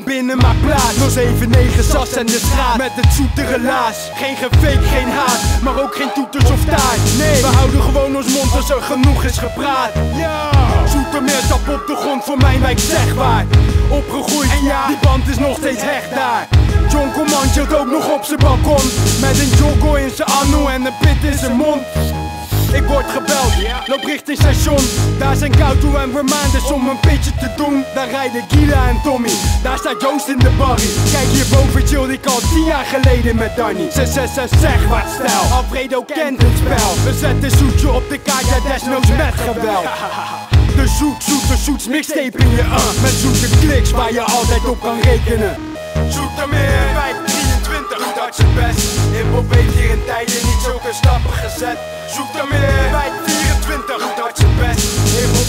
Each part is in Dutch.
079 Sas en de straat. Met het zoete relaas. Geen gefake, geen haat. Maar ook geen toeters of taart. Nee, we houden gewoon ons mond als er genoeg is gepraat. Ja. Zoetermeer stap op de grond voor mijn wijk zeg waar Opgegroeid, en ja, die band is nog steeds hecht daar. John Command ook nog op zijn balkon. Met een joggo in zijn anno en een pit in zijn mond ik word gebeld, loop richting station. Daar zijn Kouto en Reminders om een beetje te doen. Daar rijden Gila en Tommy, daar staat Joost in de barrie. Kijk hierboven chill ik al tien jaar geleden met Danny. 666 zeg wat stijl, Alfredo kent het spel. We zetten zoetje op de kaart, ja desnoods met geweld. De zoet, zoete zoets mixtape in je uh Met zoete kliks waar je altijd op kan rekenen. Zoetermeer, 523 doet hard zijn best. Hier in tijden niet zulke stappen gezet. Zoek er meer, wijk 24 doet hard zijn best.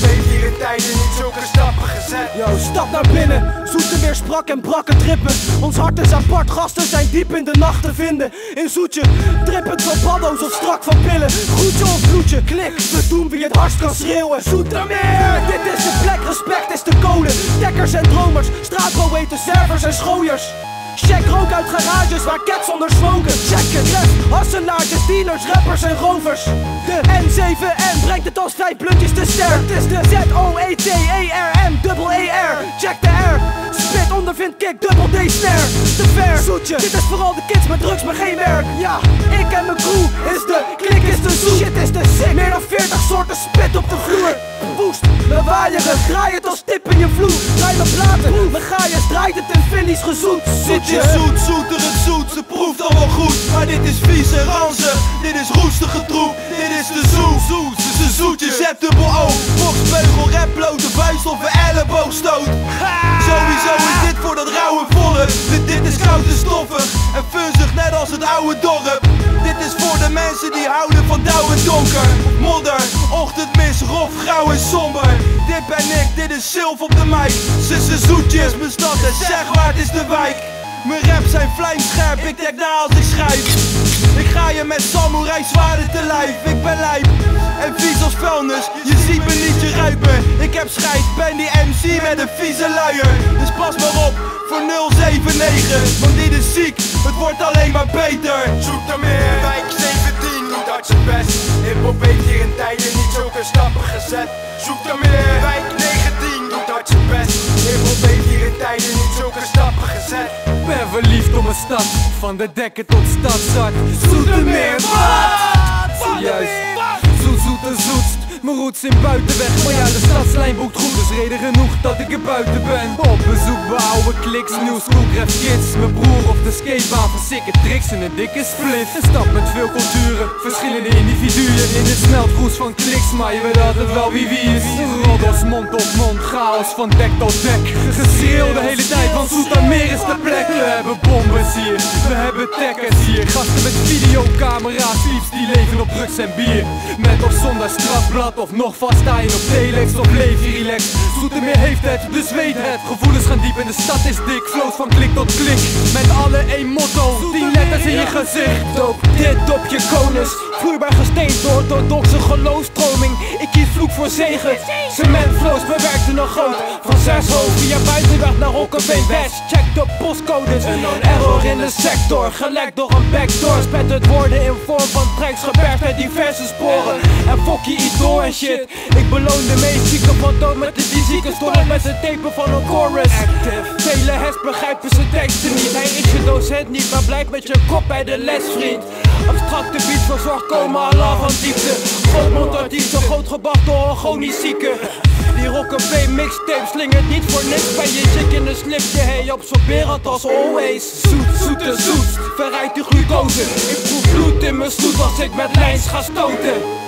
Heeft hier in tijden niet zulke stappen gezet. Yo, stap naar binnen, Zoetermeer sprak en brakke trippen Ons hart is apart, gasten zijn diep in de nacht te vinden. In Zoetje, trippend van paddo's of strak van pillen. Groetje of bloedje, klik, we doen wie het hardst kan schreeuwen. Zoetermeer, dit is de plek, respect is de code. Dekkers en dromers, straatpoëten, servers en schooiers Check rook uit garages waar cats onder smoken. Check het, rap, hasselaartjes, dealers, rappers en rovers. De N7N brengt het als vijf plutjes te ster. Het is de Z-O-E-T-E-R-M, dubbel E-R Check de R, ondervind kick, dubbel D snare. Te ver, zoetje, dit is vooral de kids met drugs maar geen werk. Ja, ik en mijn crew is de klik is de zoet. Shit is de sick, meer dan 40 soorten spit op de vloer. Woest, we waaieren, draai het als tip in je vloer. Draai mijn platen, mijn gaaiers, draait het in Phillies gezoet. Is zoet, zoeter het zoet, ze proeft al wel goed. Maar dit is vies en dit is roestige troep. Dit is de zoet, zoet, ze zoetje, zet dubbel O. Boxbeugel, raploot, de vuist of een elleboogstoot. Sowieso Is koud en funzig net als het oude dorp. Dit is voor de mensen die houden van dauw en donker. Modder, ochtendmis, rof, grauw en somber. Dit ben ik, dit is zilf op de mic. Ze zoetjes, mijn stad en zeg waar het is de wijk. Mijn raps zijn vlijmscherp, ik denk na als ik schrijf. Ik ga je met samurai zwaarden te lijf. Ik ben lijp en vies als vuilnis. Je ziet me niet, je ruikt Ik heb scheid, ben die MC met een vieze luier. Dus pas maar op voor 079 Want dit is ziek, het wordt alleen maar beter. Zoetermeer, wijk 17 doet hard zijn best. Hip-hop heeft hier in tijden niet zulke stappen gezet. Zoetermeer, wijk 19 doet hard zijn best. Hip-hop heeft hier in tijden niet zulke stappen gezet. Ben verliefd op mijn stad, van de dekken tot stadzak Zoetermeer, wat? Mijn in buitenweg, maar ja de stadslijn boekt goed. Dus reden genoeg dat ik er buiten ben. Op bezoek bij oude kliks, nieuw schoolcraft kids. Mijn broer op de skatebaan van tricks en een dikke split. Een stad met veel culturen, verschillende individuen. In de smeltgroes van kliks, maar je weet altijd wel wie wie is. Roddels mond op mond, chaos van dek tot dek. Geschreeuw de hele tijd, want Zoetermeer is de plek. We hebben bombes hier, we hebben tackers hier. Gasten met videocamera's, liefst die leven op drugs en bier. Met of zonder strafblad of nog vast sta je op telex of leef je relaxed. Zoetermeer heeft het, dus weet het. Gevoelens gaan diep en de stad is dik. Flows van klik tot klik Met alle één motto Tien letters in je gezicht. Doop dit op je konus Vloeibaar gesteend door orthodoxe geloofstroming voor zegen. Cement flows bewerkte nog groot Van zes hoofd via buitenweg naar Rokkeveen West Check de postcodes. Een error in de sector Gelekt door een backdoor. Spet het woorden in vorm van tracks Gebergd met diverse sporen. En fok je idool en shit. Ik beloon de meest zieke van dood met de die zieke storm Met het tapen van een chorus. Active. Vele hes begrijpen zijn teksten niet. Hij is je docent niet, maar blijf met je kop bij de les vriend Abstracte beats van zorg komen Allah van diepte Grootmond artiest, een groot gebracht door chronisch zieke die rocken B mixtape slingert niet voor niks Bij je chick in een slipje, hey absorberend als always. Zoet, zoete zoet, verrijt de glucose. Ik proef bloed in mijn stoet als ik met lijns ga stoten